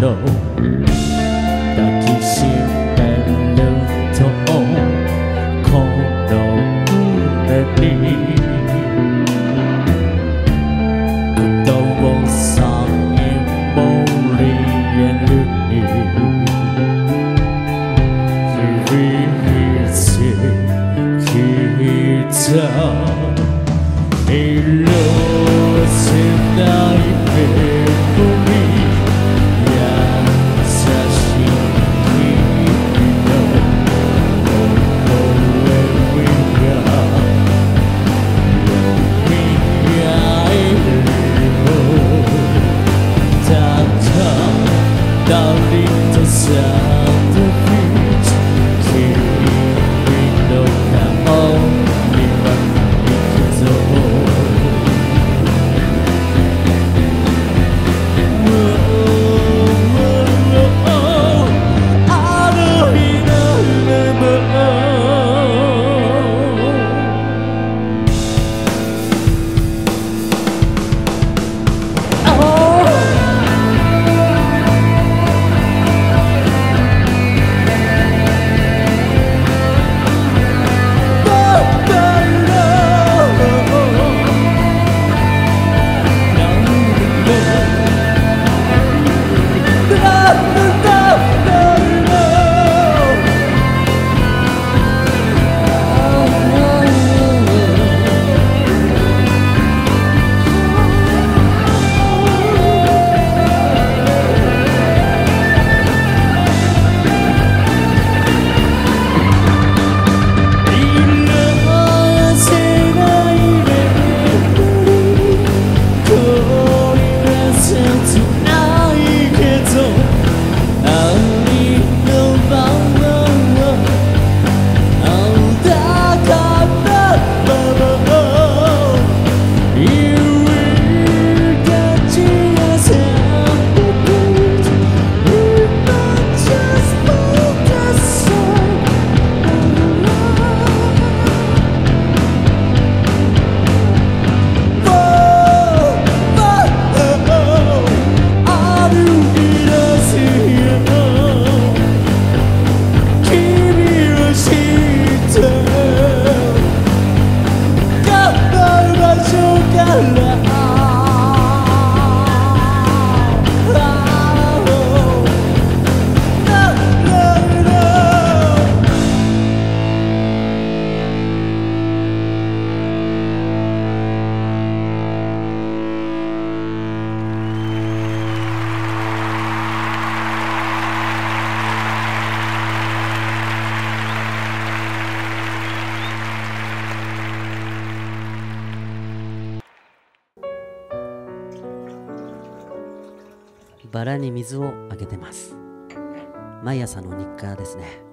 にの抱きしめるとこの胸にことをさえもりえるに響いてきた色 啊バラに水をあげてます。毎朝の日課ですね。